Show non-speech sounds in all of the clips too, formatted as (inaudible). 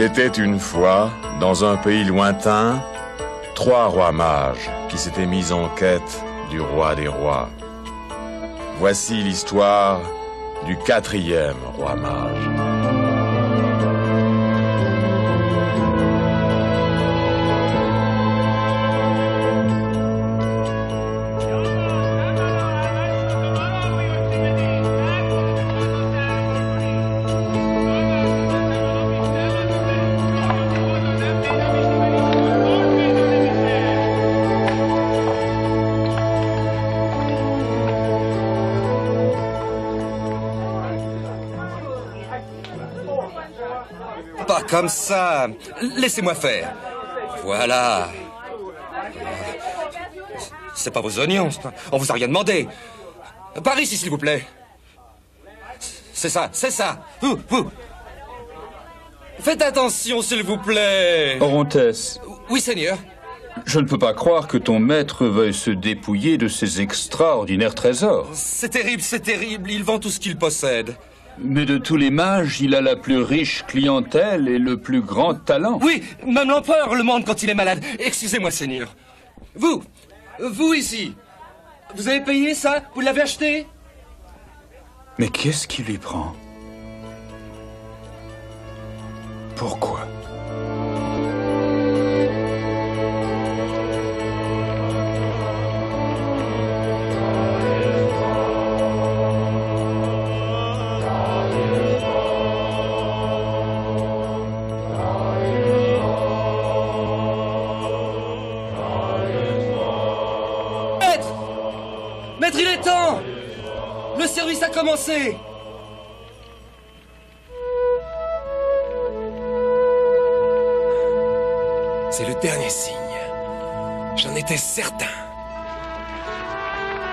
Il était une fois, dans un pays lointain, trois rois mages qui s'étaient mis en quête du roi des rois. Voici l'histoire du quatrième roi mage. Comme ça. Laissez-moi faire. Voilà. C'est pas vos oignons. On vous a rien demandé. Par ici, s'il vous plaît. C'est ça, c'est ça. Vous, vous. Faites attention, s'il vous plaît. Orontes, Oui, Seigneur. je ne peux pas croire que ton maître veuille se dépouiller de ses extraordinaires trésors. C'est terrible, c'est terrible. Il vend tout ce qu'il possède. Mais de tous les mages, il a la plus riche clientèle et le plus grand talent. Oui, même l'empereur le demande quand il est malade. Excusez-moi, Seigneur. Vous, vous ici. Vous avez payé ça? Vous l'avez acheté? Mais qu'est-ce qui lui prend? Pourquoi? Commencé C'est le dernier signe. J'en étais certain.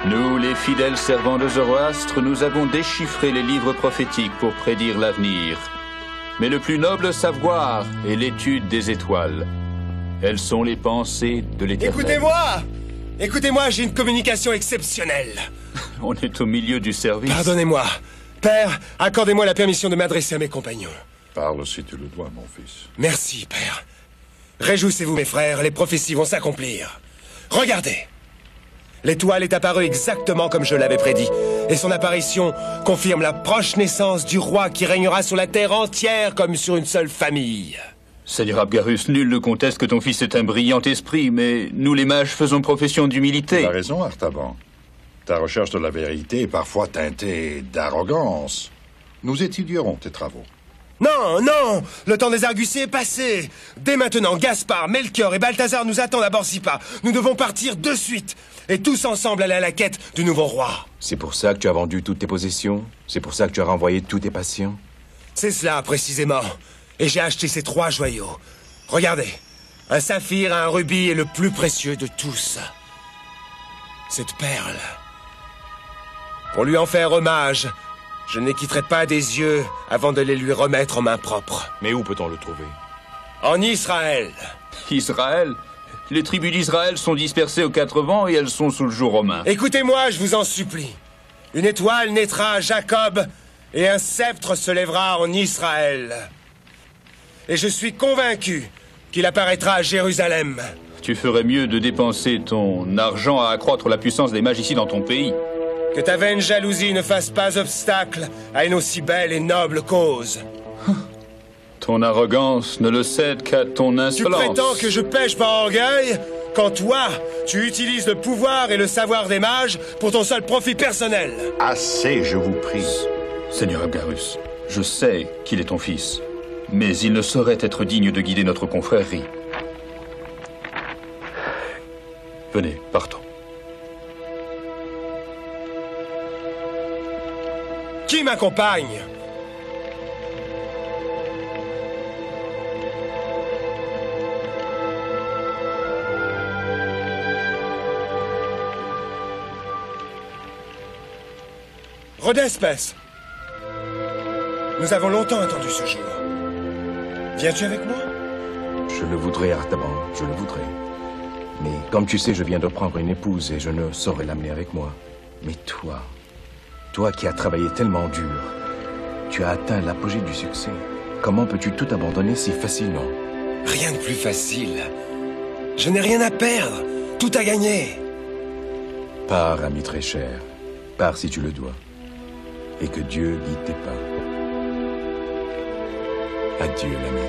Nous, les fidèles servants de Zoroastre, nous avons déchiffré les livres prophétiques pour prédire l'avenir. Mais le plus noble savoir est l'étude des étoiles. Elles sont les pensées de l'éternel. Écoutez-moi Écoutez-moi, j'ai une communication exceptionnelle. (laughs) On est au milieu du service. Pardonnez-moi. Père, accordez-moi la permission de m'adresser à mes compagnons. Parle si tu le dois, mon fils. Merci, Père. Réjouissez-vous, mes frères, les prophéties vont s'accomplir. Regardez L'étoile est apparue exactement comme je l'avais prédit, et son apparition confirme la proche naissance du roi qui régnera sur la terre entière comme sur une seule famille. Seigneur Abgarus, nul ne conteste que ton fils est un brillant esprit, mais nous les mages faisons profession Tu d'humilité. as raison, Artaban. Ta recherche de la vérité est parfois teintée d'arrogance. Nous étudierons tes travaux. Non, non Le temps des argusiers est passé Dès maintenant, Gaspard, Melchior et Balthazar nous attendent à Borsipa. Nous devons partir de suite et tous ensemble aller à la quête du nouveau roi. C'est pour ça que tu as vendu toutes tes possessions? C'est pour ça que tu as renvoyé tous tes patients? C'est cela, précisément. Et j'ai acheté ces trois joyaux. Regardez. Un saphir, un rubis et le plus précieux de tous. Cette perle. Pour lui en faire hommage, je ne les quitterai pas des yeux avant de les lui remettre en main propre. Mais où peut-on le trouver? En Israël. (laughs) Israël? Les tribus d'Israël sont dispersées aux quatre vents et elles sont sous le joug romain. Écoutez-moi, je vous en supplie. Une étoile naîtra à Jacob et un sceptre se lèvera en Israël. Et je suis convaincu qu'il apparaîtra à Jérusalem. Tu ferais mieux de dépenser ton argent à accroître la puissance des mages ici dans ton pays. Que ta vaine jalousie ne fasse pas obstacle à une aussi belle et noble cause. Ton arrogance ne le cède qu'à ton Tu insolence. prétends que je pêche par orgueil quand toi, tu utilises le pouvoir et le savoir des mages pour ton seul profit personnel. Assez, je vous prie. Seigneur Abgarus, je sais qu'il est ton fils, mais il ne saurait être digne de guider notre confrérie. Venez, partons. Qui m'accompagne? Rodespèce Nous avons longtemps attendu ce jour. Viens-tu avec moi? Je le voudrais, Artaban, je le voudrais. Mais comme tu sais, je viens de prendre une épouse et je ne saurais l'amener avec moi. Mais toi, toi qui as travaillé tellement dur, tu as atteint l'apogée du succès. Comment peux-tu tout abandonner si facilement Rien de plus facile. Je n'ai rien à perdre. Tout à gagner. Pars, ami très cher. Pars si tu le dois. Et que Dieu guide tes pas. Adieu, l'ami.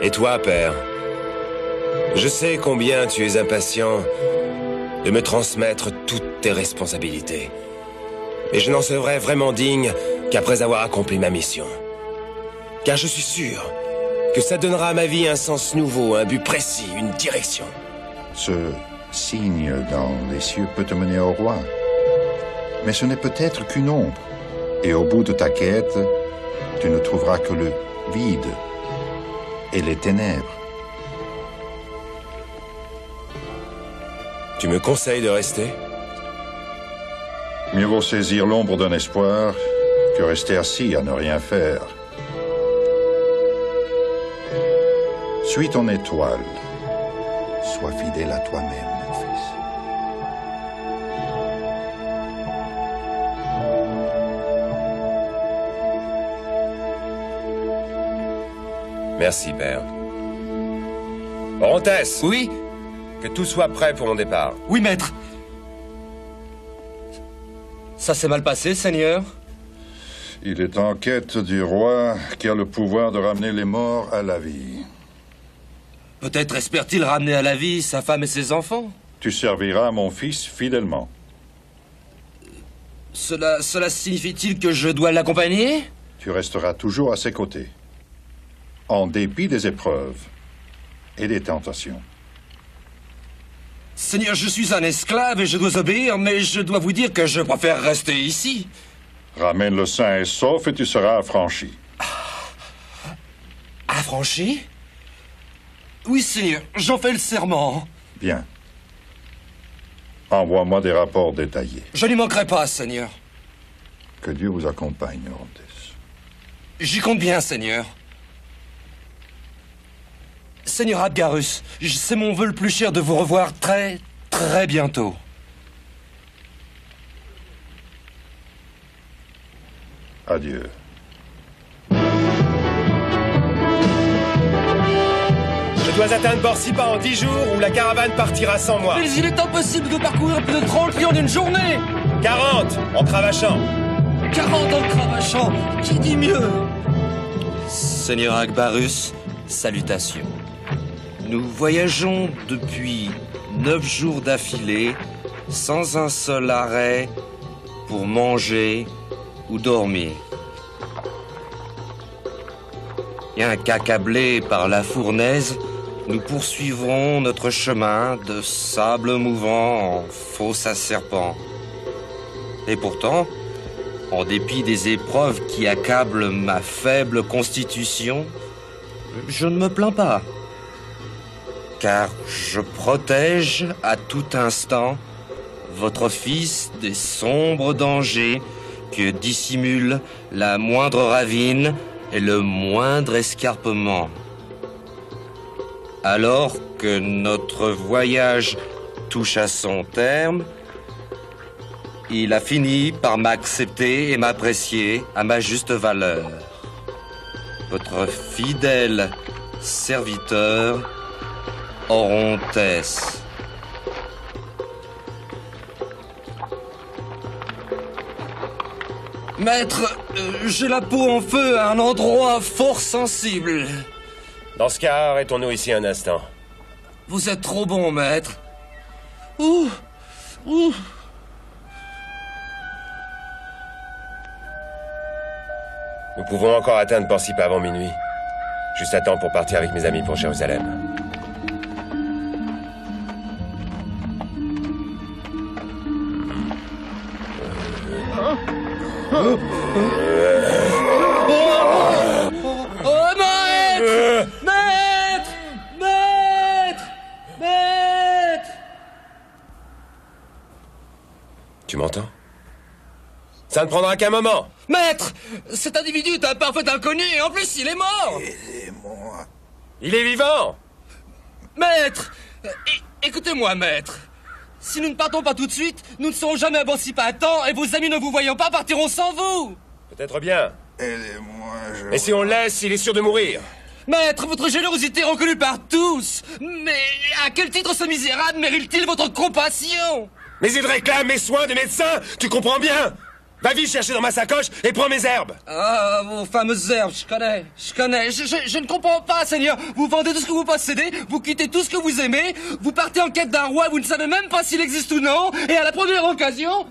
Et toi, père Je sais combien tu es impatient de me transmettre toutes tes responsabilités. Et je n'en serai vraiment digne qu'après avoir accompli ma mission. Car je suis sûr que ça donnera à ma vie un sens nouveau, un but précis, une direction. Ce signe dans les cieux peut te mener au roi. Mais ce n'est peut-être qu'une ombre. Et au bout de ta quête, tu ne trouveras que le vide et les ténèbres. Tu me conseilles de rester? Mieux vaut saisir l'ombre d'un espoir que rester assis à ne rien faire. Suis ton étoile. Sois fidèle à toi-même, Merci, père. Orontes Oui Que tout soit prêt pour mon départ. Oui, maître. Ça s'est mal passé, Seigneur Il est en quête du roi qui a le pouvoir de ramener les morts à la vie. Peut-être espère-t-il ramener à la vie sa femme et ses enfants Tu serviras mon fils fidèlement. Cela, cela signifie-t-il que je dois l'accompagner? Tu resteras toujours à ses côtés, en dépit des épreuves et des tentations. Seigneur, je suis un esclave et je dois obéir, mais je dois vous dire que je préfère rester ici. Ramène le sain et sauf et tu seras affranchi. Affranchi? Oui, Seigneur, j'en fais le serment. Bien. Envoie-moi des rapports détaillés. Je n'y manquerai pas, Seigneur. Que Dieu vous accompagne, Orontes. J'y compte bien, Seigneur. Seigneur Abgarus, c'est mon vœu le plus cher de vous revoir très, très bientôt. Adieu. Je dois atteindre Borsipa en dix jours ou la caravane partira sans moi. Mais il est impossible de parcourir plus de 30 lions d'une journée 40 en cravachant. 40 en cravachant Qui dit mieux? Seigneur Akbarus, salutations. Nous voyageons depuis neuf jours d'affilée, sans un seul arrêt, pour manger ou dormir. Bien qu'accablés par la fournaise, nous poursuivrons notre chemin de sable mouvant en fosse à serpent. Et pourtant, en dépit des épreuves qui accablent ma faible constitution, je ne me plains pas. Car je protège à tout instant votre fils des sombres dangers que dissimule la moindre ravine et le moindre escarpement. Alors que notre voyage touche à son terme, il a fini par m'accepter et m'apprécier à ma juste valeur. Votre fidèle serviteur, Orontes. Maître, euh, j'ai la peau en feu à un endroit fort sensible. Dans ce cas, arrêtons-nous ici un instant. Vous êtes trop bon, maître. Ouh, ouh. Nous pouvons encore atteindre Borsipa avant minuit. Juste à temps pour partir avec mes amis pour Jérusalem. Oh, maître! Maître! Maître! Maître! Tu m'entends? Ça ne prendra qu'un moment. Maître Cet individu est un parfait inconnu et en plus il est mort. Aidez-moi. Il est vivant. Maître Écoutez-moi, maître. Si nous ne partons pas tout de suite, nous ne serons jamais émancipés à temps et vos amis ne vous voyant pas partiront sans vous. Peut-être bien. Aidez-moi, je... Mais si on le laisse, il est sûr de mourir. Maître, votre générosité est reconnue par tous. Mais à quel titre ce misérable mérite-t-il votre compassion? Mais il réclame mes soins de médecin, tu comprends bien Va vite chercher dans ma sacoche et prends mes herbes. Ah, vos fameuses herbes, je connais, je connais. Je, je- je ne comprends pas, Seigneur. Vous vendez tout ce que vous possédez, vous quittez tout ce que vous aimez, vous partez en quête d'un roi, vous ne savez même pas s'il existe ou non, et à la première occasion...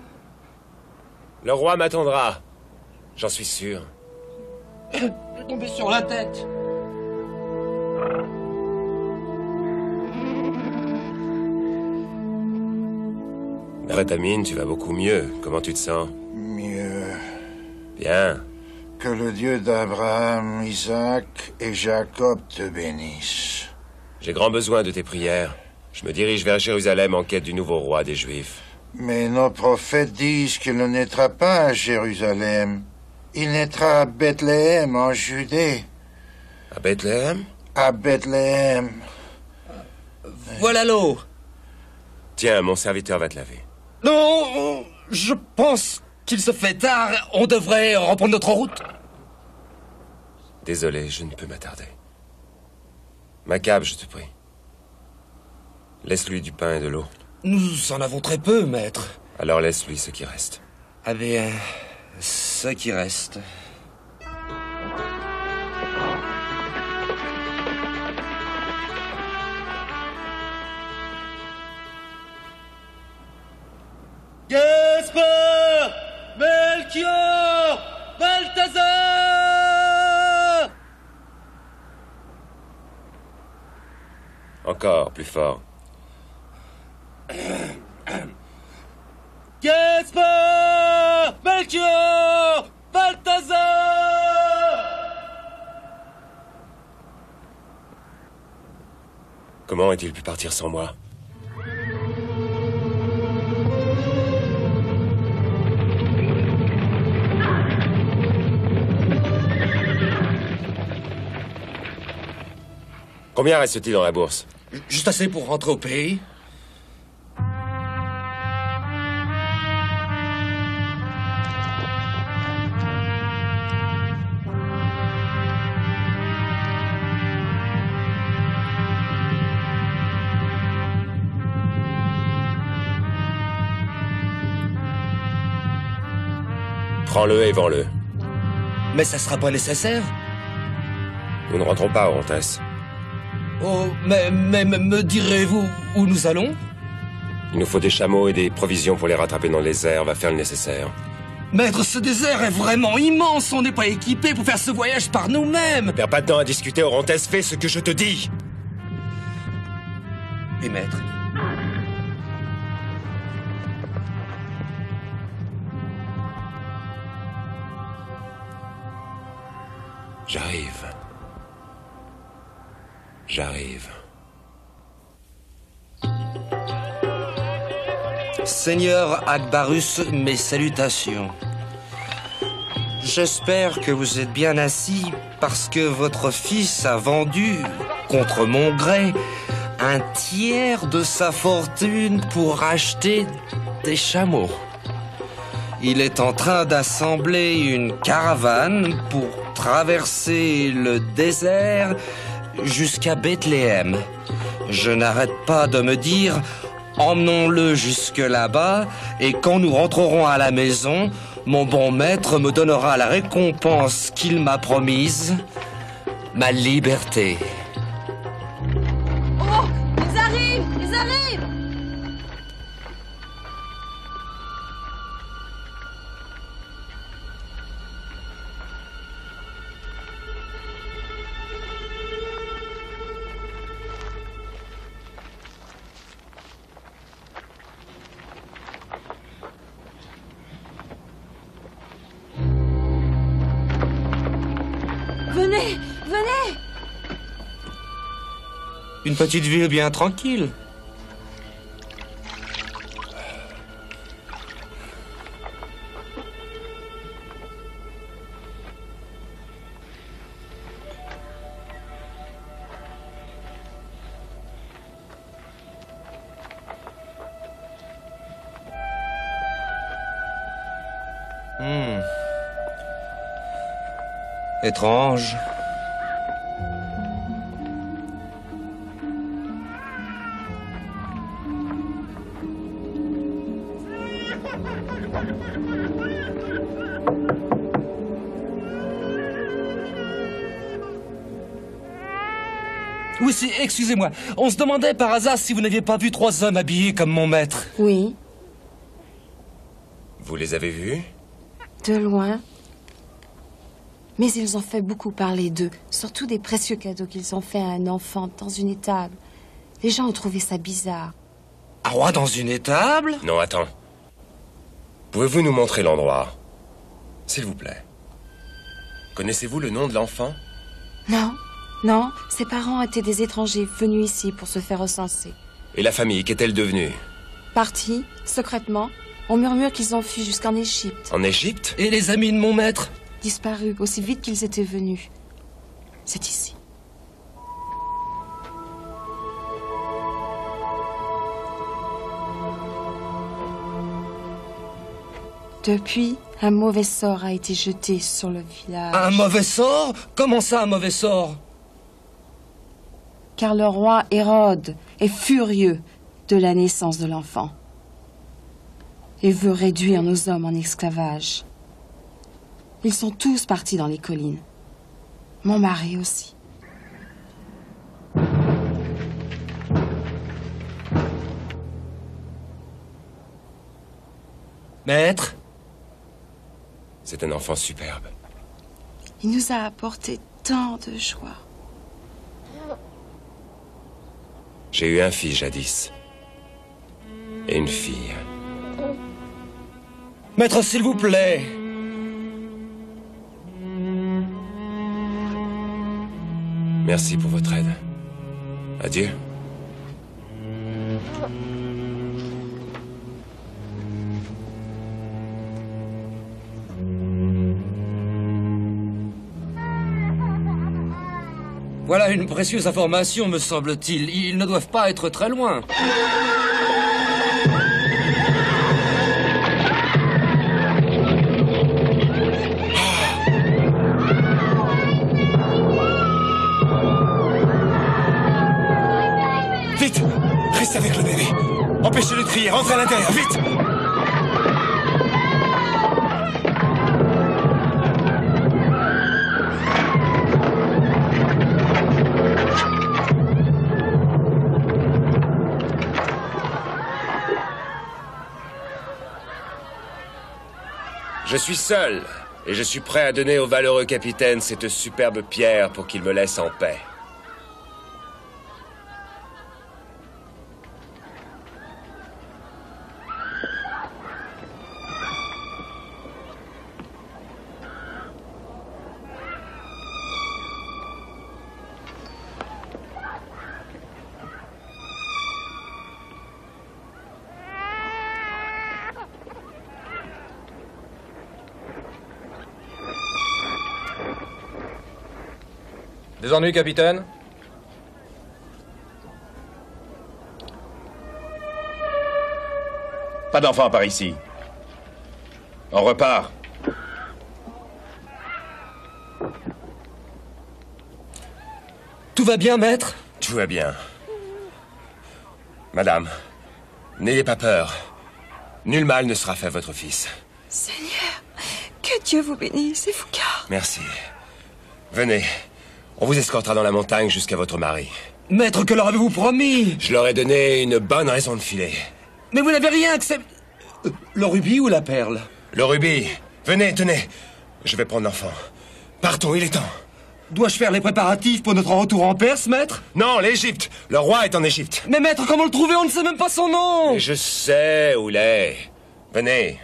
Le roi m'attendra. J'en suis sûr. Je vais tomber sur la tête. Rétamine, tu vas beaucoup mieux. Comment tu te sens? Mieux Bien. que le Dieu d'Abraham, Isaac et Jacob te bénisse. J'ai grand besoin de tes prières. Je me dirige vers Jérusalem en quête du nouveau roi des Juifs. Mais nos prophètes disent qu'il ne naîtra pas à Jérusalem. Il naîtra à Bethléem, en Judée. À Bethléem? À Bethléem. Voilà l'eau. Tiens, mon serviteur va te laver. Non, je pense qu'il se fait tard. On devrait reprendre notre route. Désolé, je ne peux m'attarder. Macab, je te prie. Laisse-lui du pain et de l'eau. Nous en avons très peu, maître. Alors laisse-lui ce qui reste. Eh bien, ce qui reste. Gaspard Melchior Balthazar! Encore plus fort. Gaspard Melchior Balthazar! Comment est-il pu partir sans moi? Combien reste-t-il dans la bourse Juste assez pour rentrer au pays. Prends-le et vends-le. Mais ça sera pas nécessaire. Nous ne rentrons pas, Orantès. Oh, mais, mais, mais me direz-vous où nous allons? Il nous faut des chameaux et des provisions pour les rattraper dans les airs. Va faire le nécessaire. Maître, ce désert est vraiment immense. On n'est pas équipé pour faire ce voyage par nous-mêmes. Perds pas de temps à discuter, Orantès. Fais ce que je te dis? Et maître? J'arrive. J'arrive. Seigneur Akbarus, mes salutations. J'espère que vous êtes bien assis parce que votre fils a vendu, contre mon gré, un tiers de sa fortune pour acheter des chameaux. Il est en train d'assembler une caravane pour traverser le désert jusqu'à Bethléem. Je n'arrête pas de me dire, emmenons-le jusque là-bas, et quand nous rentrerons à la maison, mon bon maître me donnera la récompense qu'il m'a promise, ma liberté. Une petite ville bien tranquille. Hmm. Étrange. Excusez-moi. On se demandait par hasard si vous n'aviez pas vu trois hommes habillés comme mon maître. Oui, Vous les avez vus? De loin. Mais ils ont fait beaucoup parler d'eux, surtout des précieux cadeaux qu'ils ont fait à un enfant dans une étable. Les gens ont trouvé ça bizarre. Un roi dans une étable? Non, attends. Pouvez-vous nous montrer l'endroit? S'il vous plaît. Connaissez-vous le nom de l'enfant? Non, non, ses parents étaient des étrangers venus ici pour se faire recenser. Et la famille, qu'est-elle devenue? Partis, secrètement, on murmure qu'ils ont fui jusqu'en Égypte, En Égypte? Et les amis de mon maître? Disparus aussi vite qu'ils étaient venus. C'est ici. Depuis, un mauvais sort a été jeté sur le village. Un mauvais sort? Comment ça, un mauvais sort? Car le roi Hérode est furieux de la naissance de l'enfant et veut réduire nos hommes en esclavage. Ils sont tous partis dans les collines. Mon mari aussi. Maître? C'est un enfant superbe. Il nous a apporté tant de joie. J'ai eu un fils jadis. Et une fille. Maître, s'il vous plaît Merci pour votre aide. Adieu. Voilà une précieuse information, me semble-t-il. Ils ne doivent pas être très loin. Vite Reste avec le bébé. Empêchez-le de crier. Rentrez à l'intérieur. Vite Je suis seul, et je suis prêt à donner au valeureux capitaine cette superbe pierre pour qu'il me laisse en paix. Ennuis, capitaine Pas d'enfants par ici. On repart. Tout va bien, maître Tout va bien. Madame, n'ayez pas peur. Nul mal ne sera fait à votre fils. Seigneur, que Dieu vous bénisse et vous garde. Merci. Venez. On vous escortera dans la montagne jusqu'à votre mari. Maître, que leur avez-vous promis Je leur ai donné une bonne raison de filer. Mais vous n'avez rien accepté... Euh, Le rubis ou la perle Le rubis. Venez, tenez. Je vais prendre l'enfant. Partons, il est temps. Dois-je faire les préparatifs pour notre retour en Perse, maître Non, l'Égypte. Le roi est en Égypte. Mais maître, comment le trouver On ne sait même pas son nom je sais où il est. Venez.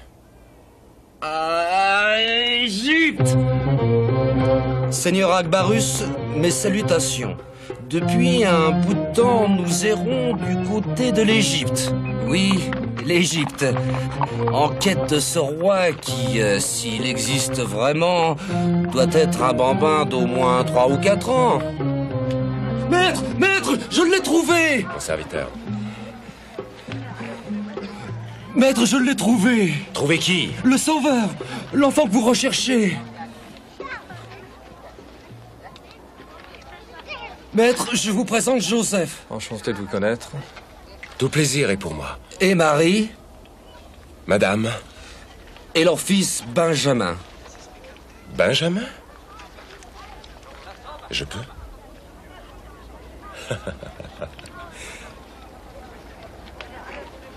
Ah, Égypte Seigneur Akbarus, mes salutations. Depuis un bout de temps, nous errons du côté de l'Égypte. Oui, l'Égypte. En quête de ce roi qui, euh, s'il existe vraiment, doit être un bambin d'au moins trois ou quatre ans. Maître, maître, je l'ai trouvé Mon serviteur. Maître, je l'ai trouvé Trouvé qui? Le sauveur L'enfant que vous recherchez Maître, je vous présente Joseph. Enchanté de vous connaître. Tout plaisir est pour moi. Et Marie Madame, Et leur fils Benjamin. Benjamin? Je peux?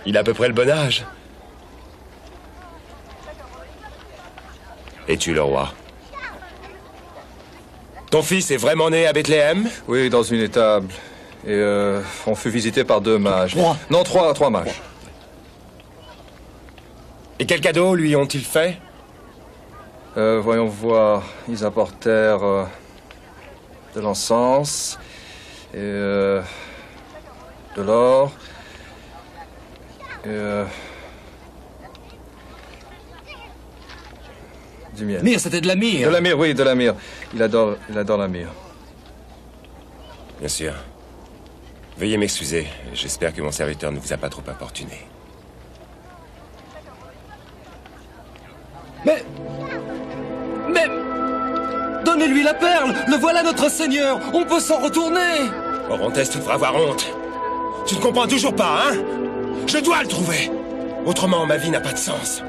Il a à peu près le bon âge. Es-tu le roi? Ton fils est vraiment né à Bethléem? Oui, dans une étable. Et euh, on fut visité par deux mages. Trois. Non, trois, trois mages. Et quel cadeau lui ont-ils fait? Euh, voyons voir. Ils apportèrent euh, de l'encens et euh, de l'or. Et du miel. Mire, c'était de la mire. De la myrrhe, oui, de la myrrhe. Il adore, il adore la myrrhe. Bien sûr. Veuillez m'excuser. J'espère que mon serviteur ne vous a pas trop importuné. Mais... Mais... Donnez-lui la perle Le voilà notre Seigneur On peut s'en retourner Orontes, tu devrais avoir honte. Tu ne comprends toujours pas, hein? Je dois le trouver. Autrement, ma vie n'a pas de sens.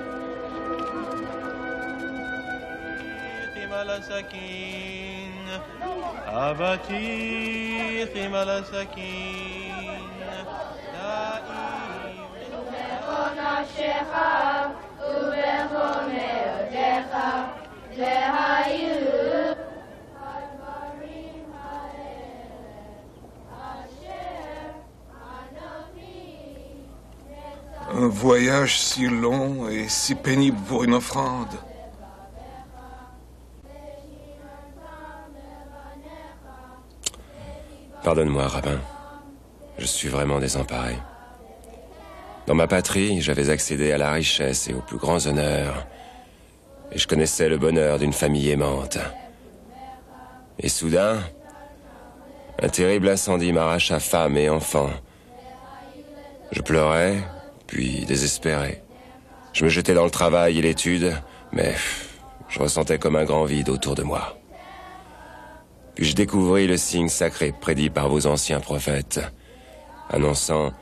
Un voyage si long et si pénible pour une offrande. Pardonne-moi, rabbin. Je suis vraiment désemparé. Dans ma patrie, j'avais accédé à la richesse et aux plus grands honneurs. Et je connaissais le bonheur d'une famille aimante. Et soudain, un terrible incendie m'arracha femme et enfants. Je pleurais, puis désespéré. Je me jetais dans le travail et l'étude, mais je ressentais comme un grand vide autour de moi. Puis je découvris le signe sacré prédit par vos anciens prophètes, annonçant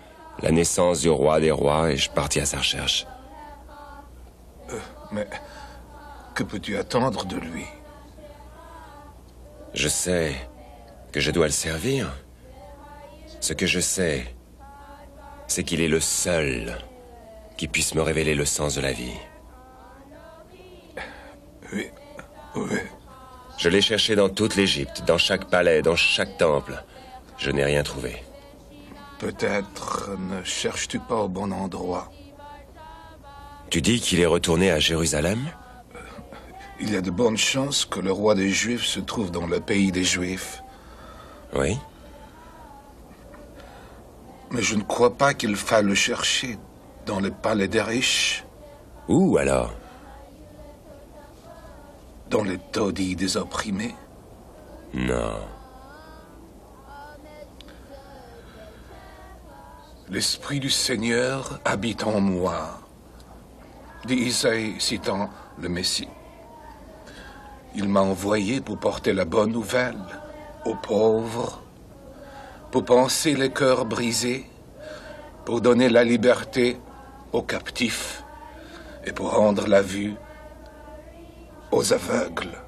la naissance du roi des rois, et je partis à sa recherche. Mais que peux-tu attendre de lui? Je sais que je dois le servir. Ce que je sais, c'est qu'il est le seul qui puisse me révéler le sens de la vie. Oui, oui. Je l'ai cherché dans toute l'Égypte, dans chaque palais, dans chaque temple. Je n'ai rien trouvé. Peut-être ne cherches-tu pas au bon endroit. Tu dis qu'il est retourné à Jérusalem? Il y a de bonnes chances que le roi des Juifs se trouve dans le pays des Juifs. Oui. Mais je ne crois pas qu'il faille le chercher dans le palais des riches, Où alors? Dans les taudis des opprimés? Non. L'Esprit du Seigneur habite en moi, dit Isaïe citant le Messie. Il m'a envoyé pour porter la bonne nouvelle aux pauvres, pour penser les cœurs brisés, pour donner la liberté aux captifs et pour rendre la vue aux aveugles.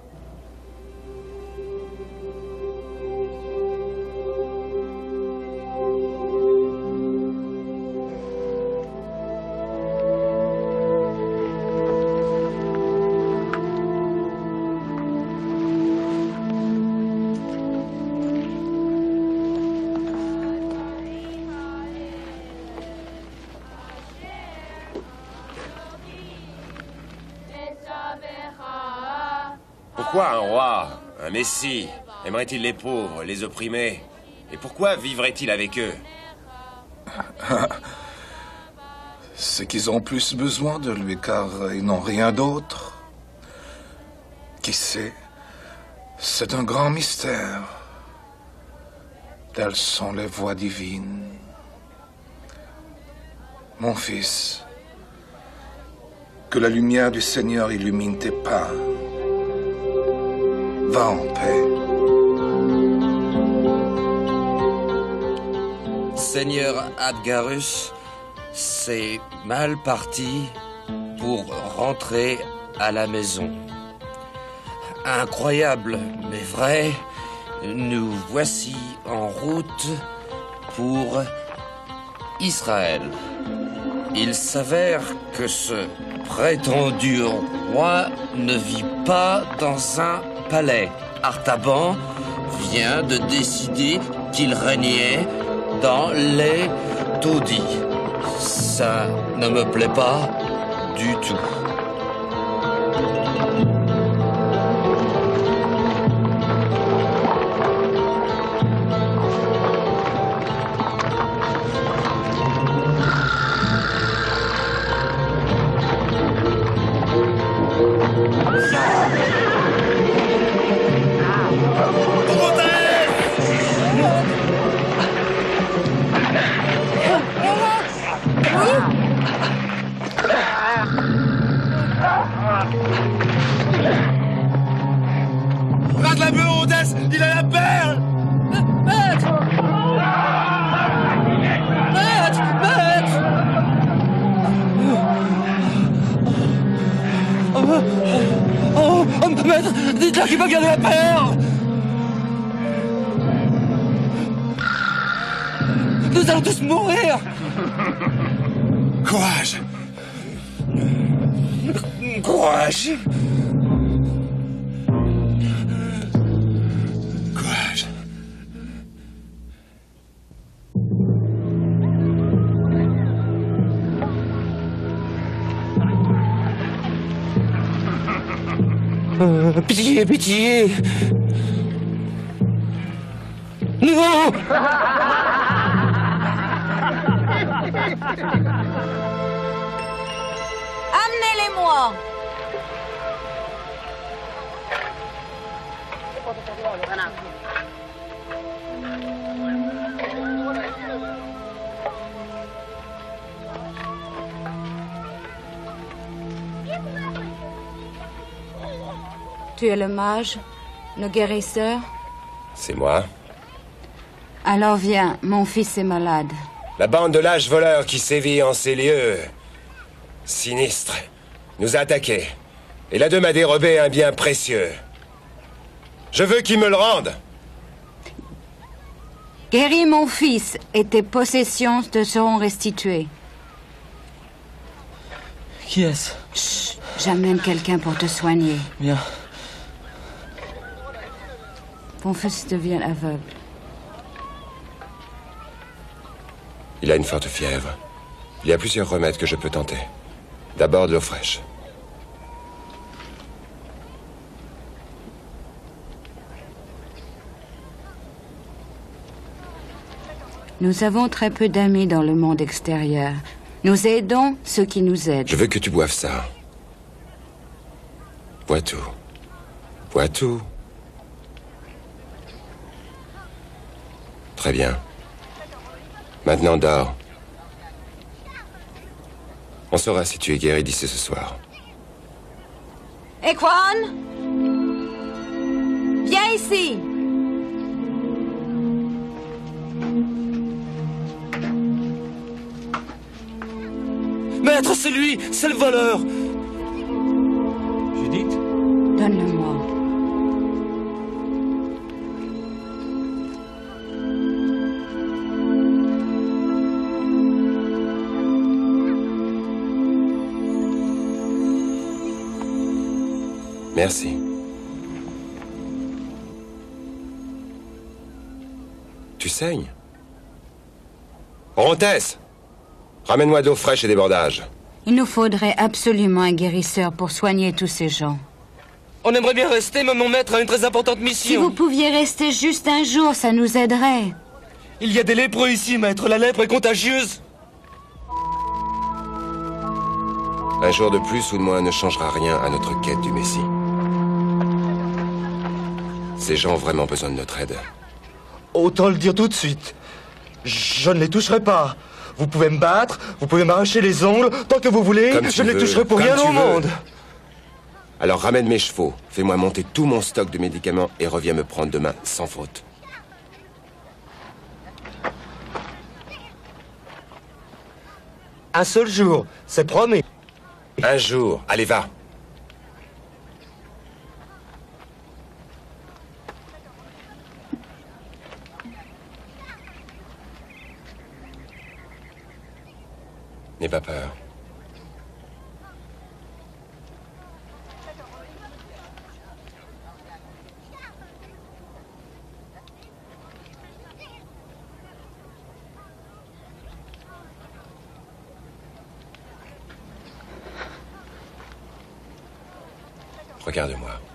Pourquoi un roi, un messie, aimerait-il les pauvres, les opprimés Et pourquoi vivrait-il avec eux (laughs) C'est qu'ils ont plus besoin de lui car ils n'ont rien d'autre. Qui sait C'est un grand mystère. Telles sont les voies divines. Mon fils, Que la lumière du Seigneur illumine tes pas. En paix. Seigneur Adgarus, c'est mal parti pour rentrer à la maison. Incroyable, mais vrai, nous voici en route pour Israël. Il s'avère que ce prétendu roi ne vit pas dans un palais. Artaban vient de décider qu'il régnait dans les taudis. Ça ne me plaît pas du tout. Mourir. Courage. Courage. Courage. Euh, Pitié, pitié. Non Tu es le mage, le guérisseur? C'est moi. Alors viens, mon fils est malade. La bande de lâches voleurs qui sévit en ces lieux. Sinistre. Nous a attaqués. Et la deux m'a dérobé un bien précieux. Je veux qu'il me le rende. Guéris mon fils et tes possessions te seront restituées. Qui est-ce? Chut, j'amène quelqu'un pour te soigner. Bien. Ton fils devient aveugle. Il a une forte fièvre. Il y a plusieurs remèdes que je peux tenter. D'abord de l'eau fraîche. Nous avons très peu d'amis dans le monde extérieur. Nous aidons ceux qui nous aident. Je veux que tu boives ça. Bois tout. Bois tout. Très bien. Maintenant, dors. On saura si tu es guéri d'ici ce soir. Equan? Viens ici Maître, c'est lui C'est le voleur Judith? Donne-le-moi. Merci. Tu saignes? Orontès Ramène-moi de l'eau fraîche et des bandages. Il nous faudrait absolument un guérisseur pour soigner tous ces gens. On aimerait bien rester, mais mon maître a une très importante Si mission. vous pouviez rester juste un jour, ça nous aiderait. Il y a des lépreux ici, maître. La lèpre est contagieuse. Un jour de plus ou de moins ne changera rien à notre quête du Messie. Ces gens ont vraiment besoin de notre aide. Autant le dire tout de suite. Je ne les toucherai pas. Vous pouvez me battre, vous pouvez m'arracher les ongles, tant que vous voulez, Comme je ne les toucherai pour comme rien au veux. monde. Alors ramène mes chevaux, fais-moi monter tout mon stock de médicaments et reviens me prendre demain, sans faute. Un seul jour, c'est promis. Un jour, allez va. N'aie pas peur. Regarde-moi.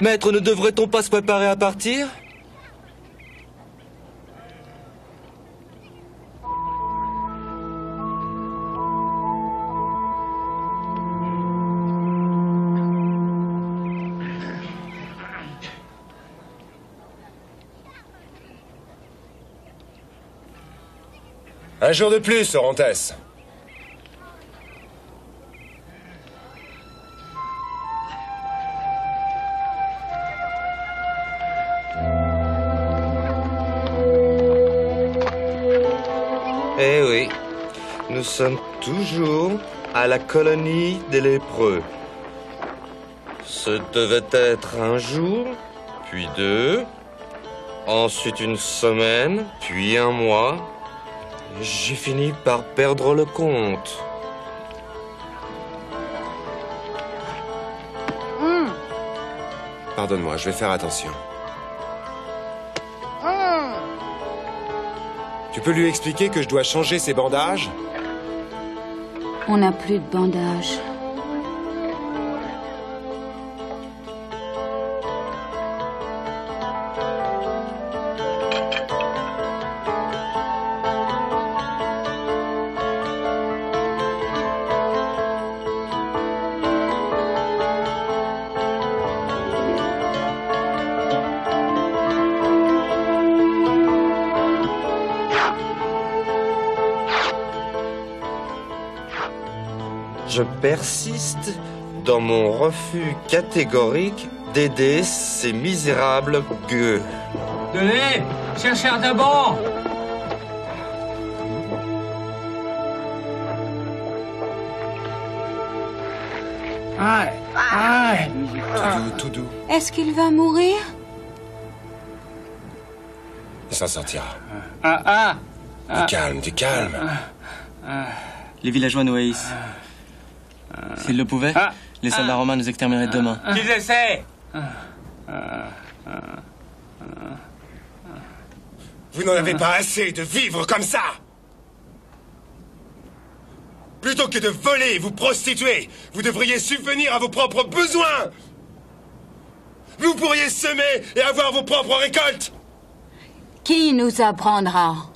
Maître, ne devrait-on pas se préparer à partir? Un jour de plus, Orontes. Sommes toujours à la colonie des lépreux. Ce devait être un jour, puis deux, ensuite une semaine, puis un mois. J'ai fini par perdre le compte. Pardonne-moi, je vais faire attention. Tu peux lui expliquer que je dois changer ses bandages? On n'a plus de bandage. Je persiste dans mon refus catégorique d'aider ces misérables gueux. Tenez Cherchez un taban Aïe Aïe Tout doux, tout doux. Est-ce qu'il va mourir? Il s'en sortira. Ah ah Du calme, du calme. Les villageois nous haïssent. S'ils le pouvaient, les soldats romains nous extermineraient demain. Qu'ils essaient. Vous n'en avez pas assez de vivre comme ça. Plutôt que de voler et vous prostituer, vous devriez subvenir à vos propres besoins. Vous pourriez semer et avoir vos propres récoltes. Qui nous apprendra?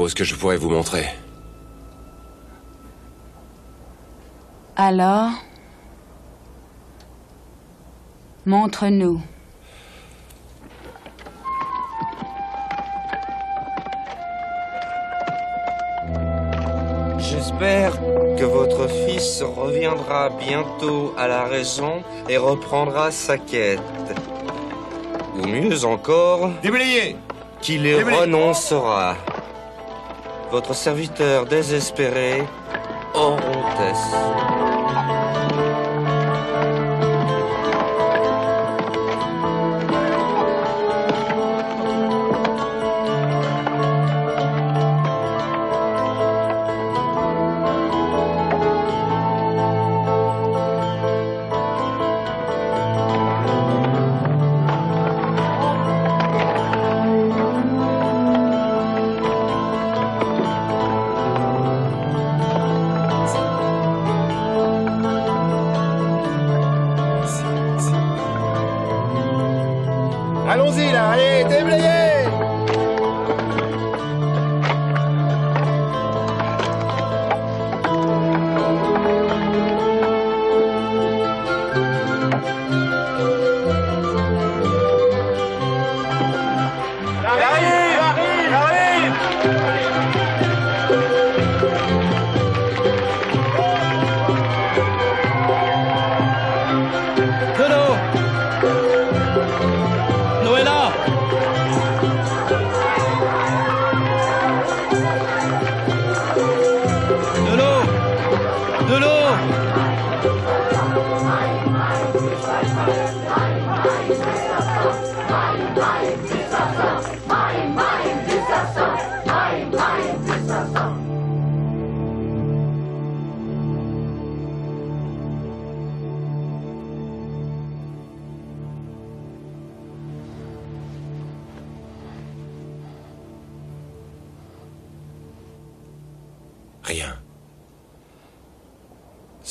Suppose que je pourrais vous montrer. Alors Montre-nous. J'espère que votre fils reviendra bientôt à la raison et reprendra sa quête. Ou mieux encore, qu'il y renoncera. Votre serviteur désespéré, Orontes.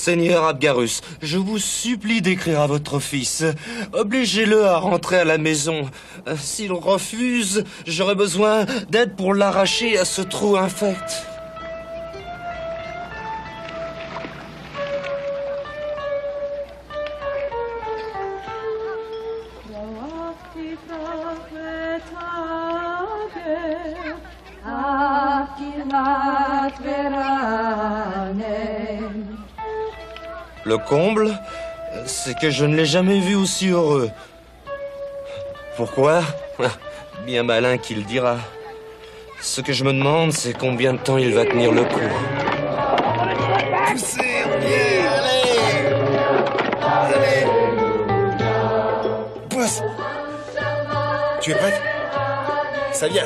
Seigneur Abgarus, je vous supplie d'écrire à votre fils. Obligez-le à rentrer à la maison. S'il refuse, j'aurai besoin d'aide pour l'arracher à ce trou infect. Le comble, c'est que je ne l'ai jamais vu aussi heureux. Pourquoi? (laughs) Bien malin qu'il dira. Ce que je me demande, c'est combien de temps il va tenir le coup. Tu es prête Ça vient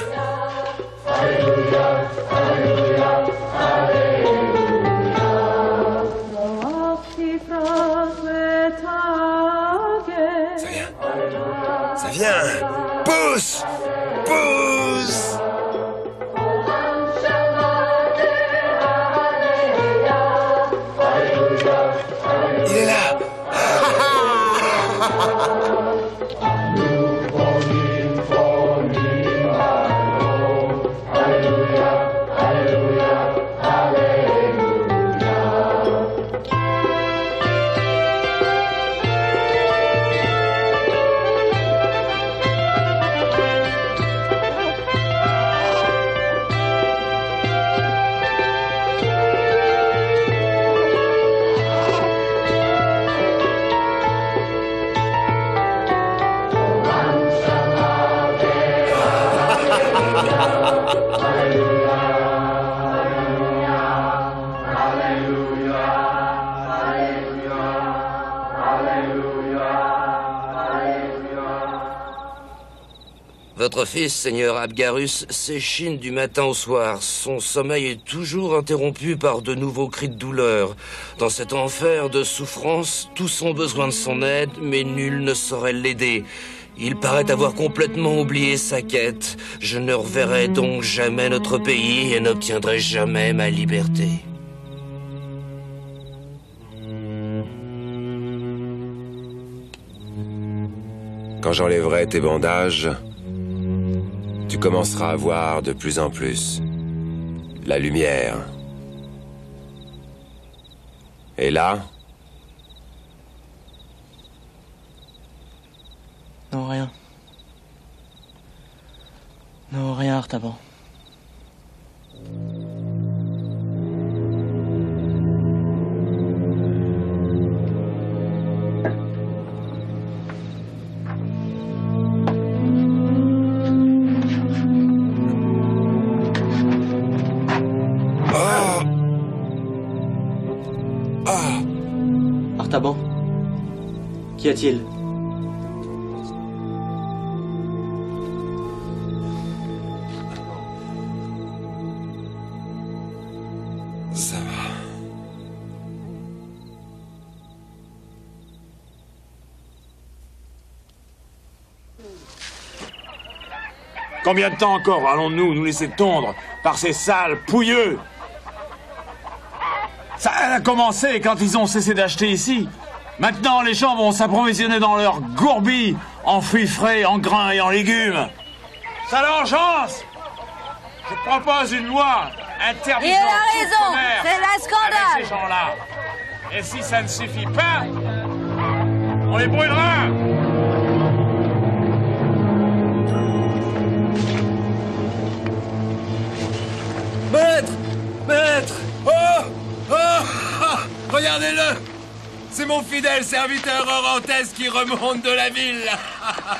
Pousse Votre fils, Seigneur Abgarus, s'échine du matin au soir. Son sommeil est toujours interrompu par de nouveaux cris de douleur. Dans cet enfer de souffrance, tous ont besoin de son aide, mais nul ne saurait l'aider. Il paraît avoir complètement oublié sa quête. Je ne reverrai donc jamais notre pays et n'obtiendrai jamais ma liberté. Quand j'enlèverai tes bandages, tu commenceras à voir de plus en plus la lumière. Et là Non, rien. Non, rien, Artaban. Qu'y a-t-il? Ça va. Combien de temps encore allons-nous nous laisser tondre par ces sales pouilleux? Ça a commencé quand ils ont cessé d'acheter ici. Maintenant, les gens vont s'approvisionner dans leurs gourbilles en fruits frais, en grains et en légumes. Ça leur chance Je propose une loi interdisant Il a tout raison, commerce c'est la scandale. avec ces gens-là. Et si ça ne suffit pas, on les brûlera Maître Maître Oh Oh Ah Regardez-le C'est mon fidèle serviteur Orantès qui remonte de la ville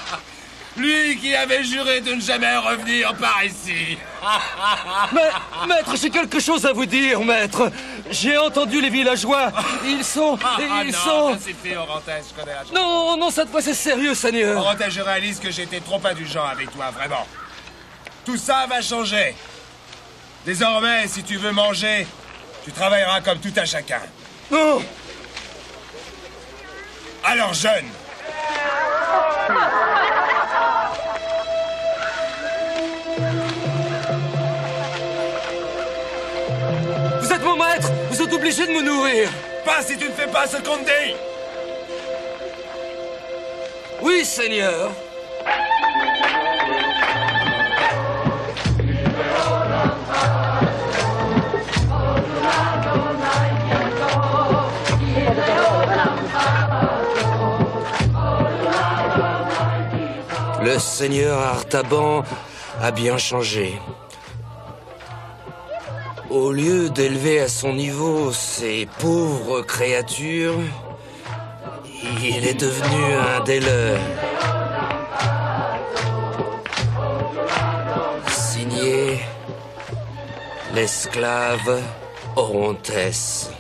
(laughs) Lui qui avait juré de ne jamais revenir par ici (laughs) Mais, maître, j'ai quelque chose à vous dire, maître. J'ai entendu les villageois. Ils sont. Ah ils non, sont. ça suffit, Orantès, je connais la. Non, non, cette fois c'est sérieux, Seigneur. Orantès, je réalise que j'étais trop indulgent avec toi, vraiment. Tout ça va changer. Désormais, si tu veux manger, tu travailleras comme tout un chacun. Non Alors, jeune Vous êtes mon maître. Vous êtes obligé de me nourrir. Pas si tu ne fais pas ce qu'on te dit Oui, Seigneur. Le Seigneur Artaban a bien changé. Au lieu d'élever à son niveau ces pauvres créatures, il est devenu un des leurs. Signé l'esclave Orontes.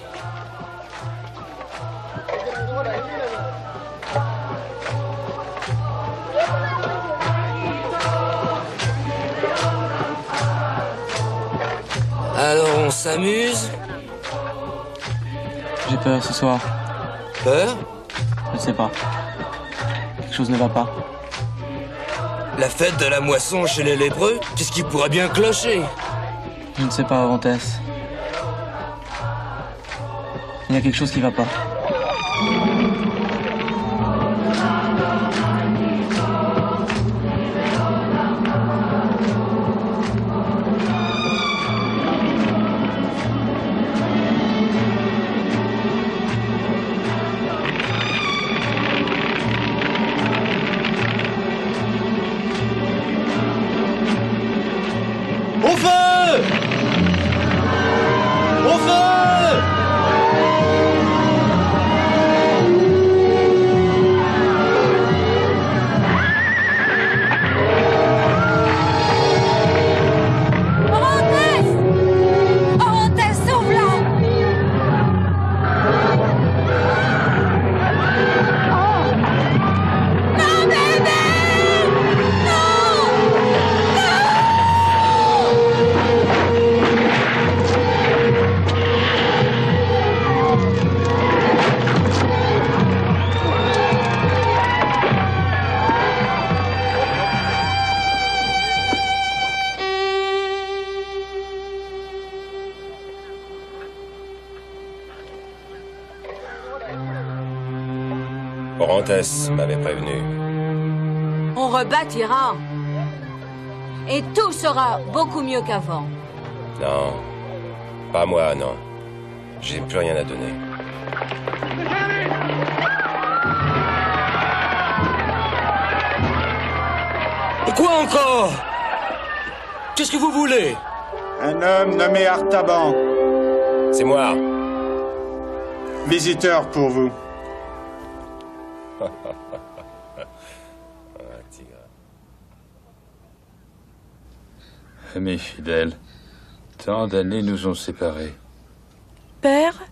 S'amuse J'ai peur ce soir. Peur? Je ne sais pas. Quelque chose ne va pas. La fête de la moisson chez les lépreux? Qu'est-ce qui pourrait bien clocher? Je ne sais pas, Orontes. Il y a quelque chose qui va pas. On rebâtira. Et tout sera beaucoup mieux qu'avant. Non, pas moi, non. J'ai plus rien à donner. Quoi encore? Qu'est-ce que vous voulez? Un homme nommé Artaban. C'est moi. Visiteur pour vous. (laughs) Mes fidèles, tant d'années nous ont séparés. Père,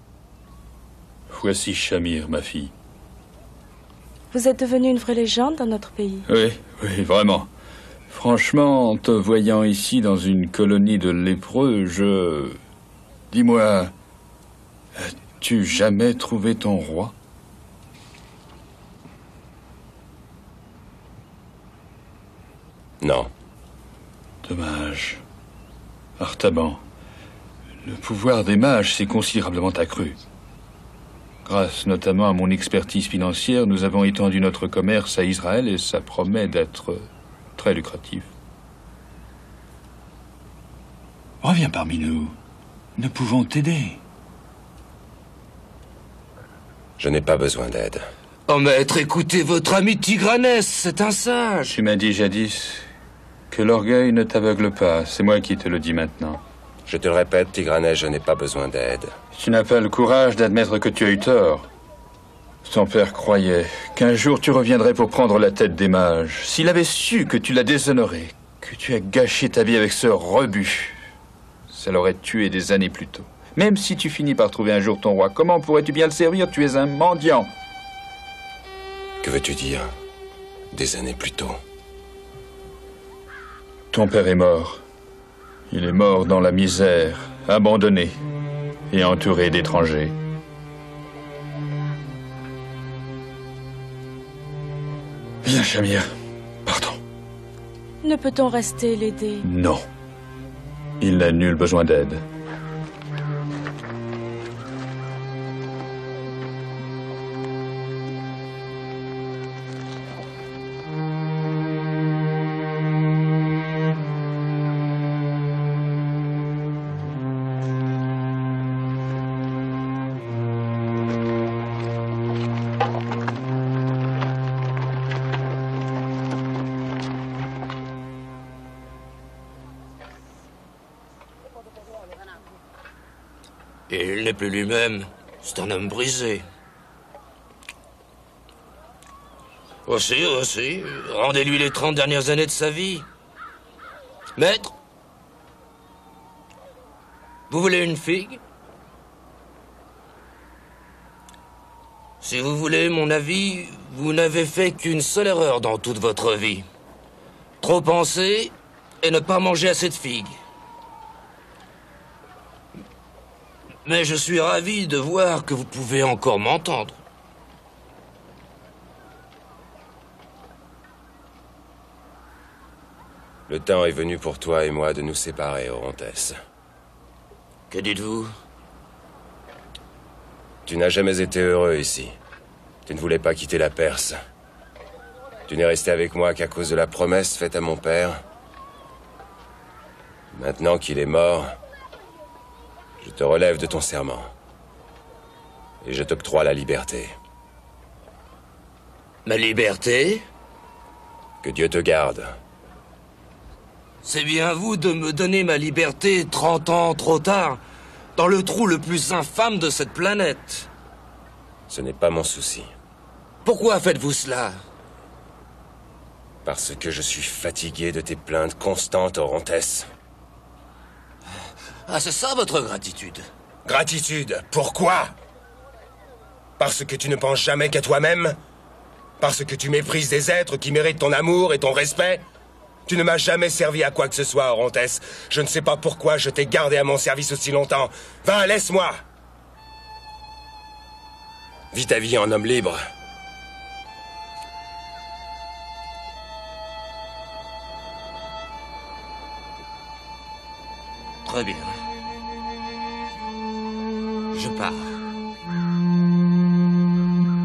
Voici Shamir, ma fille. vous êtes devenu une vraie légende dans notre pays. Oui, oui, vraiment. Franchement, en te voyant ici dans une colonie de lépreux, je... Dis-moi, as-tu jamais trouvé ton roi? Non. Dommage. Artaban, le pouvoir des mages s'est considérablement accru. Grâce notamment à mon expertise financière, nous avons étendu notre commerce à Israël et ça promet d'être très lucratif. Reviens parmi nous. Nous pouvons t'aider. Je n'ai pas besoin d'aide. Oh maître, écoutez votre ami Tigranès, c'est un sage. Tu m'as dit jadis que l'orgueil ne t'aveugle pas. C'est moi qui te le dis maintenant. Je te le répète, Tigranet, je n'ai pas besoin d'aide. Tu n'as pas le courage d'admettre que tu as eu tort. Ton père croyait qu'un jour tu reviendrais pour prendre la tête des mages. S'il avait su que tu l'as déshonoré, que tu as gâché ta vie avec ce rebut, ça l'aurait tué des années plus tôt. Même si tu finis par trouver un jour ton roi, comment pourrais-tu bien le servir? Tu es un mendiant. Que veux-tu dire? Des années plus tôt. Ton père est mort. Il est mort dans la misère, abandonné et entouré d'étrangers. Viens, Shamir. Partons. Ne peut-on rester l'aider? Non. Il n'a nul besoin d'aide. Lui-même. C'est un homme brisé. Aussi, aussi. Rendez-lui les trente dernières années de sa vie. Maître Vous voulez une figue Si vous voulez mon avis, vous n'avez fait qu'une seule erreur dans toute votre vie. Trop penser et ne pas manger assez de figues. Mais je suis ravi de voir que vous pouvez encore m'entendre. Le temps est venu pour toi et moi de nous séparer, Orontes. Que dites-vous? Tu n'as jamais été heureux ici. Tu ne voulais pas quitter la Perse. Tu n'es resté avec moi qu'à cause de la promesse faite à mon père. Maintenant qu'il est mort, je te relève de ton serment. Et je t'octroie la liberté. Ma liberté? Que Dieu te garde. C'est bien vous de me donner ma liberté 30 ans trop tard, dans le trou le plus infâme de cette planète. Ce n'est pas mon souci. Pourquoi faites-vous cela? Parce que je suis fatigué de tes plaintes constantes, Orontes. Ah, c'est ça votre gratitude Gratitude Pourquoi? Parce que tu ne penses jamais qu'à toi-même? Parce que tu méprises des êtres qui méritent ton amour et ton respect? Tu ne m'as jamais servi à quoi que ce soit, Orontes. Je ne sais pas pourquoi je t'ai gardé à mon service aussi longtemps. Va, laisse-moi Vis ta vie en homme libre. Très bien. Je pars.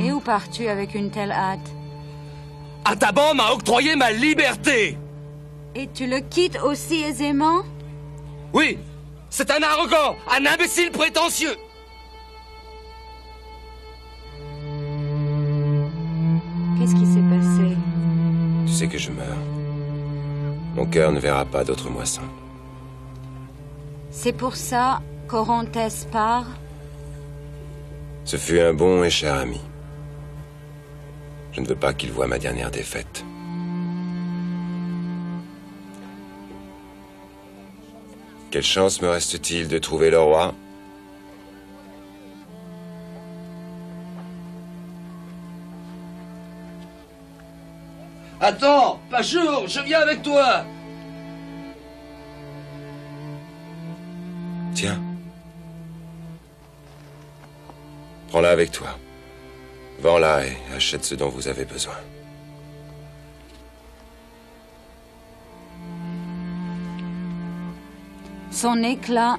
Et où pars-tu avec une telle hâte? Ataban m'a octroyé ma liberté Et tu le quittes aussi aisément? Oui C'est un arrogant, un imbécile prétentieux Qu'est-ce qui s'est passé? Tu sais que je meurs. Mon cœur ne verra pas d'autre moisson. C'est pour ça qu'Orontes part Ce fut un bon et cher ami. Je ne veux pas qu'il voie ma dernière défaite. Quelle chance me reste-t-il de trouver le roi? Attends, Pachour, je viens avec toi. Tiens. Prends-la avec toi. Vends-la et achète ce dont vous avez besoin. Son éclat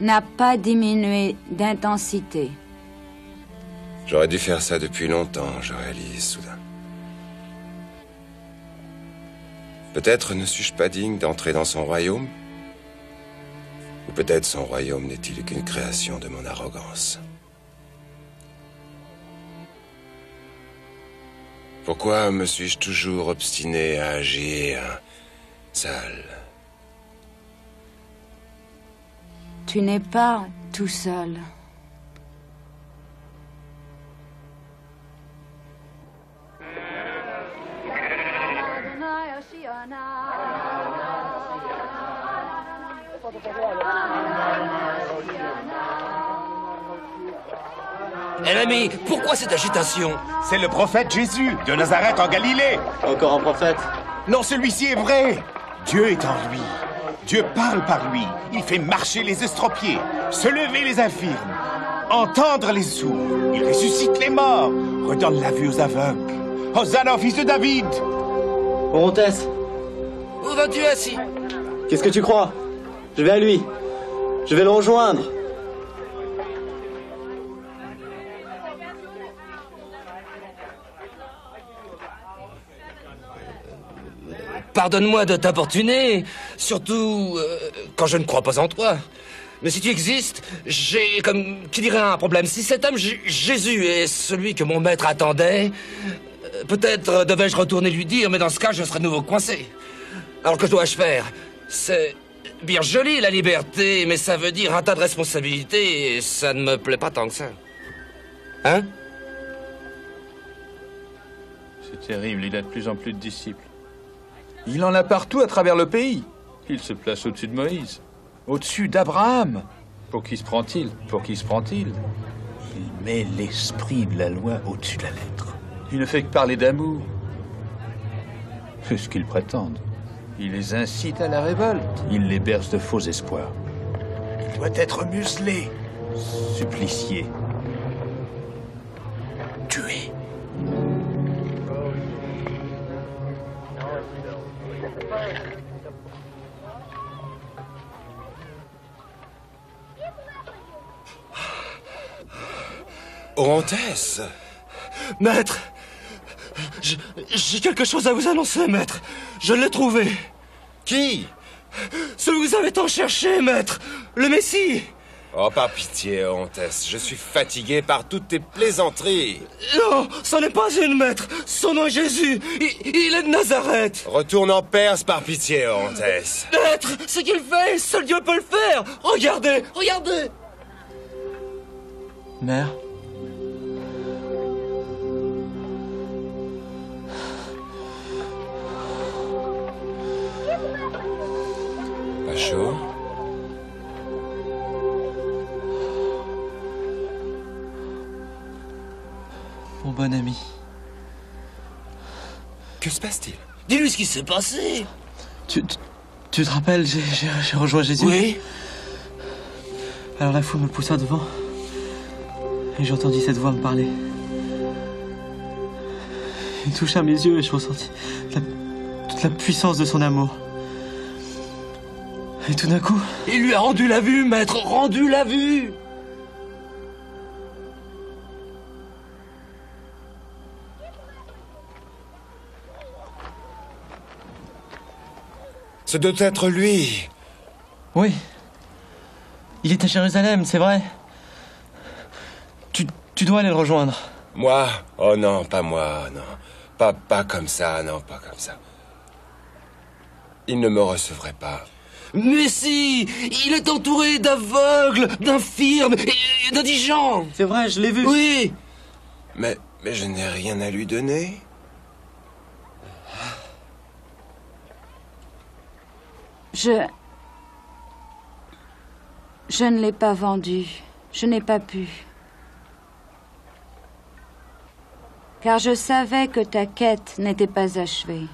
n'a pas diminué d'intensité. J'aurais dû faire ça depuis longtemps, je réalise soudain. Peut-être ne suis-je pas digne d'entrer dans son royaume? Ou peut-être son royaume n'est-il qu'une création de mon arrogance. Pourquoi me suis-je toujours obstiné à agir seul Tu n'es pas tout seul. Eh l'ami, pourquoi cette agitation? C'est le prophète Jésus de Nazareth en Galilée. Encore un prophète? Non, celui-ci est vrai. Dieu est en lui. Dieu parle par lui. Il fait marcher les estropiés, se lever les infirmes, entendre les sourds. Il ressuscite les morts, redonne la vue aux aveugles. Hosanna au fils de David. Orontes, Où vas-tu assis? Qu'est-ce que tu crois? Je vais à lui. Je vais le rejoindre. Pardonne-moi de t'importuner, surtout euh, quand je ne crois pas en toi. Mais si tu existes, j'ai, comme qui dirait, un problème? Si cet homme, Jésus, est celui que mon maître attendait, euh, peut-être devais-je retourner lui dire, mais dans ce cas, je serais de nouveau coincé. Alors que dois-je faire? C'est bien joli la liberté, mais ça veut dire un tas de responsabilités, et ça ne me plaît pas tant que ça. Hein? C'est terrible, il a de plus en plus de disciples. Il en a partout à travers le pays. Il se place au-dessus de Moïse, au-dessus d'Abraham. Pour qui se prend-il? Pour qui se prend-il? Il met l'esprit de la loi au-dessus de la lettre. Il ne fait que parler d'amour. C'est ce qu'ils prétendent. Il les incite à la révolte. Il les berce de faux espoirs. Il doit être muselé, supplicié, tué. Orontes Maître J'ai quelque chose à vous annoncer, maître. Je l'ai trouvé. Qui? Celui que vous avez tant cherché, maître. Le Messie. Oh, par pitié, Orontes, je suis fatigué par toutes tes plaisanteries. Non, ce n'est pas une, maître. Son nom est Jésus. Il, il est de Nazareth. Retourne en Perse par pitié, Orontes. Maître, ce qu'il fait, seul Dieu peut le faire. Regardez, regardez. Mère? Chaud Mon bon ami. Que se passe-t-il? Dis-lui ce qui s'est passé. Tu, tu, tu te rappelles, j'ai- rejoint Jésus? Oui. Alors la foule me poussa devant. Et j'entendis cette voix me parler. Il toucha mes yeux et je ressentis la- toute la puissance de son amour. Et tout d'un coup, Il lui a rendu la vue, maître. Rendu la vue. Ce doit être lui. oui. Il est à Jérusalem, c'est vrai. Tu, tu dois aller le rejoindre. Moi? Oh non, pas moi, non. Pas, pas comme ça, non, pas comme ça. Il ne me recevrait pas. Mais si Il est entouré d'aveugles, d'infirmes et d'indigents C'est vrai, je l'ai vu. Oui Mais, mais je n'ai rien à lui donner. Je... Je ne l'ai pas vendu. Je n'ai pas pu. Car je savais que ta quête n'était pas achevée.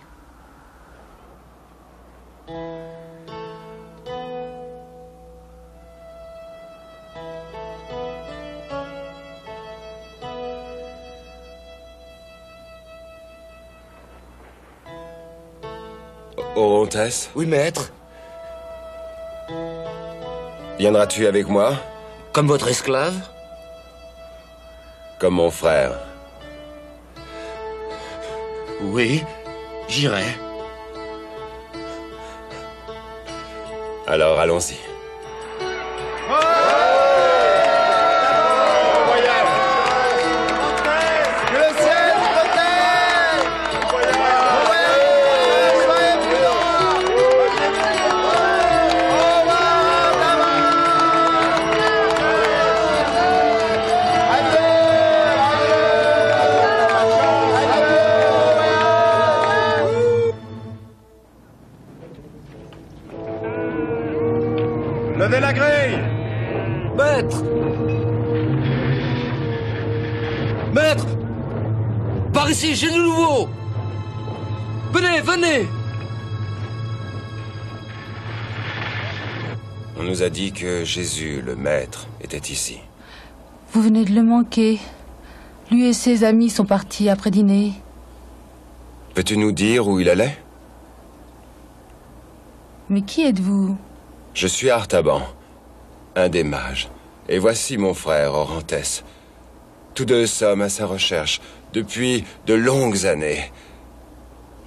Orontes, Oui, maître. viendras-tu avec moi Comme votre esclave Comme mon frère. Oui, j'irai. Alors allons-y. Nous a dit que Jésus, le Maître, était ici. Vous venez de le manquer. Lui et ses amis sont partis après dîner. Peux-tu nous dire où il allait? Mais qui êtes-vous? Je suis Artaban, un des mages. Et voici mon frère Orantès. Tous deux sommes à sa recherche depuis de longues années.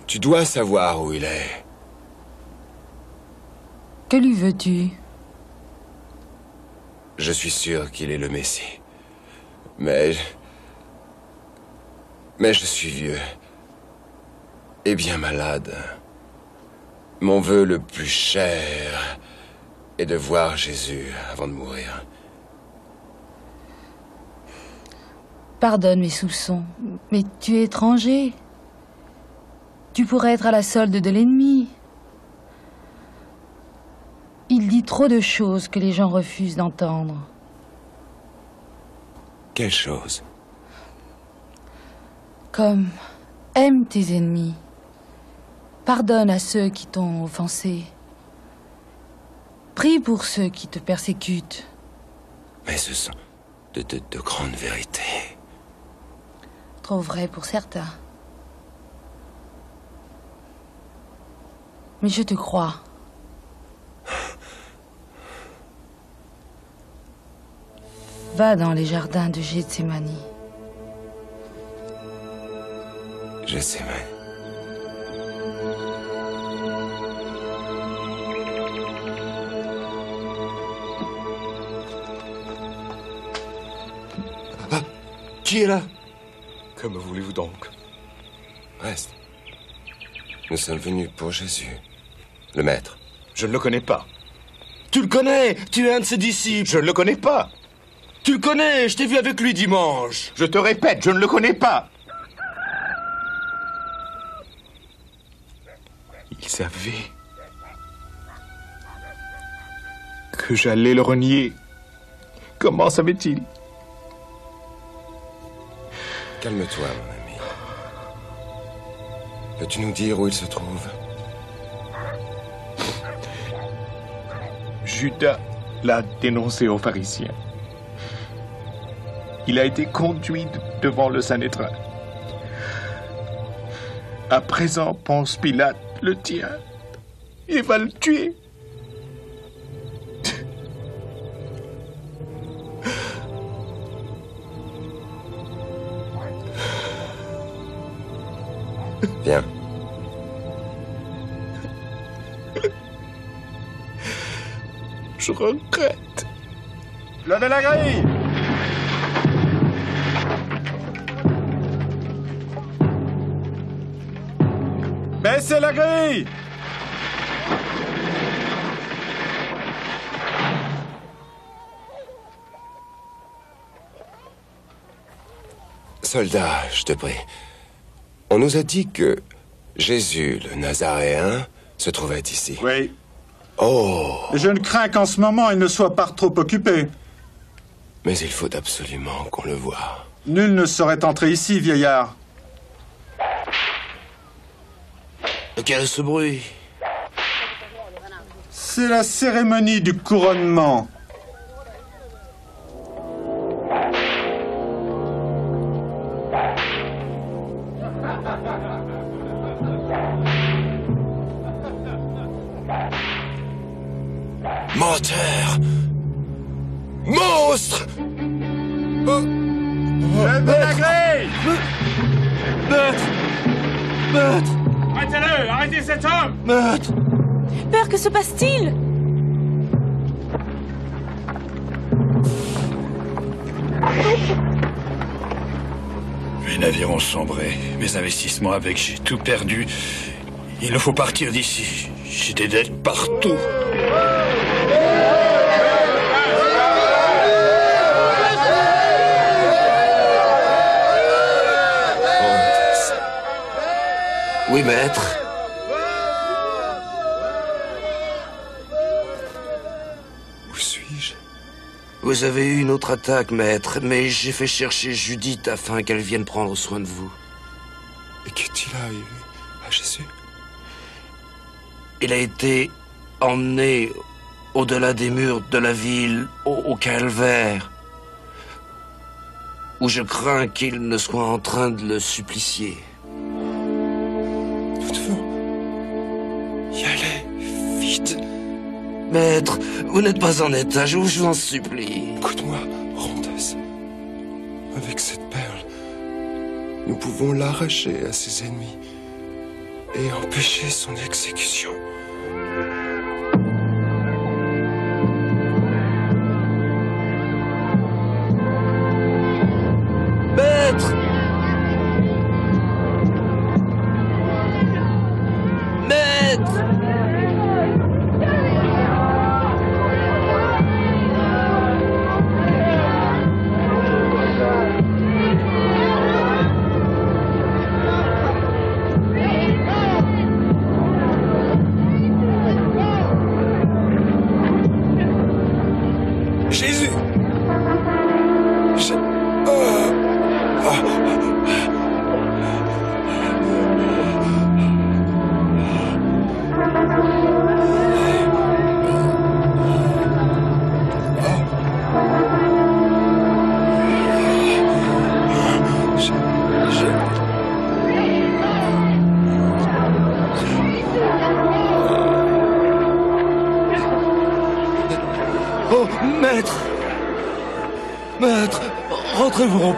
Tu dois savoir où il est. Que lui veux-tu? Je suis sûr qu'il est le Messie. Mais... Mais je suis vieux. Et bien malade. Mon vœu le plus cher est de voir Jésus avant de mourir. Pardonne mes soupçons, mais tu es étranger. Tu pourrais être à la solde de l'ennemi. Il dit trop de choses que les gens refusent d'entendre. Quelle chose? Comme aime tes ennemis. Pardonne à ceux qui t'ont offensé. Prie pour ceux qui te persécutent. Mais ce sont de, de, de grandes vérités. Trop vrai pour certains. Mais je te crois. Va dans les jardins de Gethsemane. Je sais même. Qui est là? Que me voulez-vous donc? Reste. Nous sommes venus pour Jésus, le Maître. Je ne le connais pas. Tu le connais Tu es un de ses disciples Je ne le connais pas. Tu le connais Je t'ai vu avec lui dimanche Je te répète, je ne le connais pas. Il savait que j'allais le renier. Comment savait-il? Calme-toi, mon ami. Peux-tu nous dire où il se trouve? Judas l'a dénoncé aux pharisiens. Il a été conduit devant le Sanhédrin. À présent, pense Pilate, le tient et va le tuer. Viens. Je regrette. Levez la grille la grille Soldat, je te prie. On nous a dit que Jésus, le Nazaréen, se trouvait ici. Oui. Oh Je ne crains qu'en ce moment il ne soit pas trop occupé. Mais il faut absolument qu'on le voie. Nul ne saurait entrer ici, vieillard. Quel est ce bruit C'est la cérémonie du couronnement. Avec, j'ai tout perdu. Il nous faut partir d'ici. J'ai des dettes partout. Oui, maître. Où suis-je? Vous avez eu une autre attaque, maître, mais j'ai fait chercher Judith afin qu'elle vienne prendre soin de vous. Arrivé à Jésus Il a été emmené au-delà des murs de la ville, au, au calvaire, où je crains qu'il ne soit en train de le supplicier. Nous devons y aller vite. Maître, vous n'êtes pas en état, je vous, en supplie. Écoute-moi, Rondes. Avec cette nous pouvons l'arracher à ses ennemis et empêcher son exécution.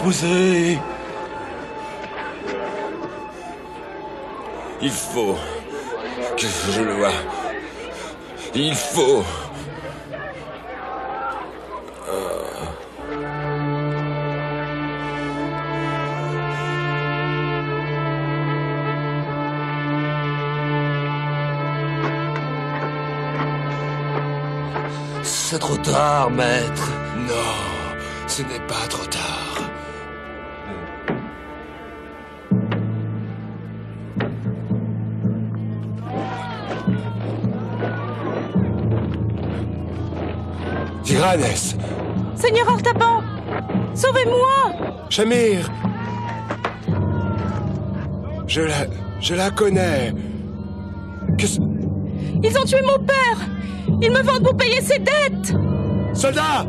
Il faut que je le voie. Il faut. C'est trop tard, maître. Non, ce n'est pas trop tard. Seigneur Artaban Sauvez-moi. Shamir. Je la... je la connais. Que... ce- Ils ont tué mon père. Ils me vendent pour payer ses dettes. Soldat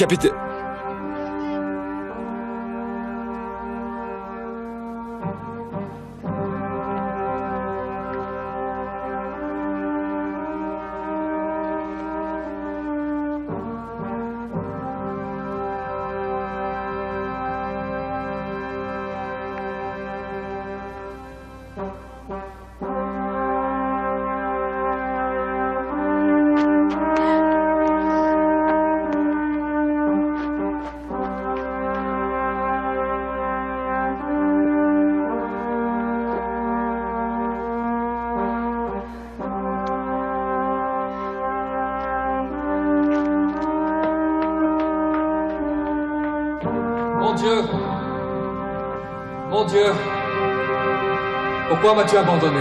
Capitaine... Pourquoi m'as-tu abandonné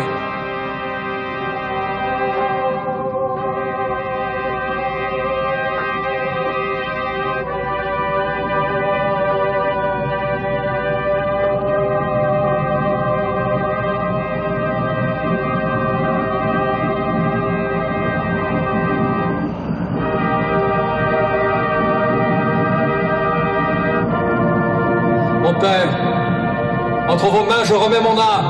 entre vos mains, je remets mon âme.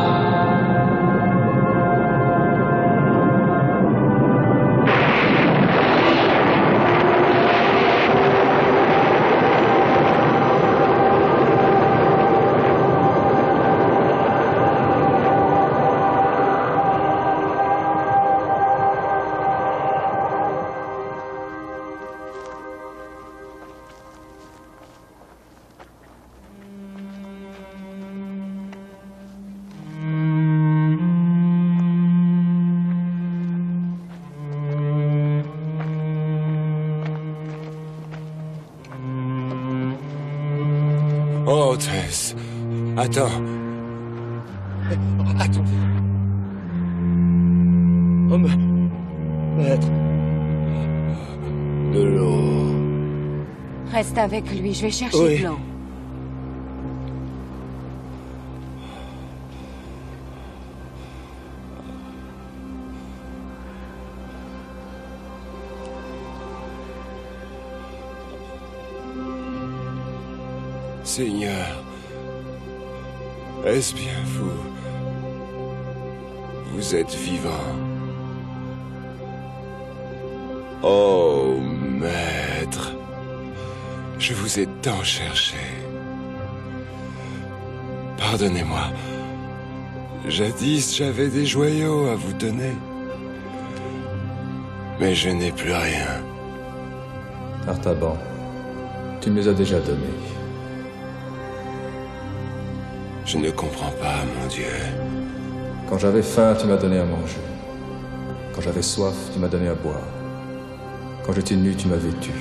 Attends. Attends. Oh, ma... Maître. De l'eau. Reste avec lui, je vais chercher Oui. de l'eau. Seigneur, est-ce bien vous? Vous êtes vivant. Oh, maître, je vous ai tant cherché. Pardonnez-moi. Jadis, j'avais des joyaux à vous donner. Mais je n'ai plus rien. Artaban, tu me les as déjà donnés. Je ne comprends pas, mon Dieu. Quand j'avais faim, tu m'as donné à manger. Quand j'avais soif, tu m'as donné à boire. Quand j'étais nu, tu m'as vêtu.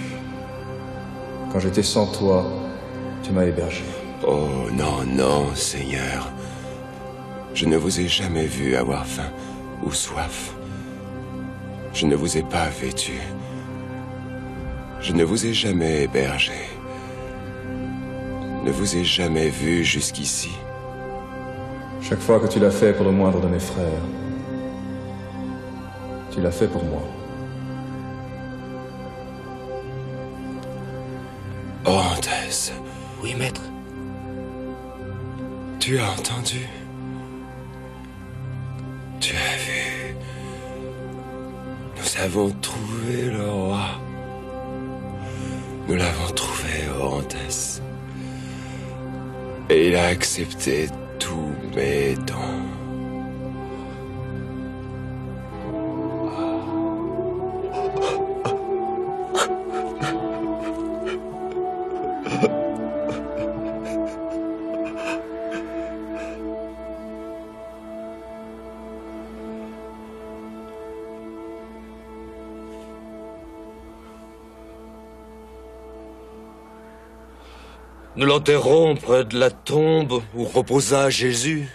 Quand j'étais sans toi, tu m'as hébergé. Oh non, non, Seigneur. Je ne vous ai jamais vu avoir faim ou soif. Je ne vous ai pas vêtu. Je ne vous ai jamais hébergé. Ne vous ai jamais vu jusqu'ici. Chaque fois que tu l'as fait pour le moindre de mes frères, tu l'as fait pour moi. Oh, Tess, Oui, maître. tu as entendu? Tu as vu? Nous avons trouvé le roi. Nous l'avons trouvé, Orantès. Et il a accepté tous près de la tombe où reposa Jésus.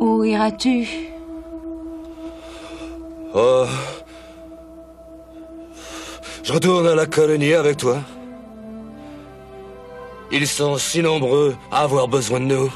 Où iras-tu? Oh. Je retourne à la colonie avec toi. Ils sont si nombreux à avoir besoin de nous.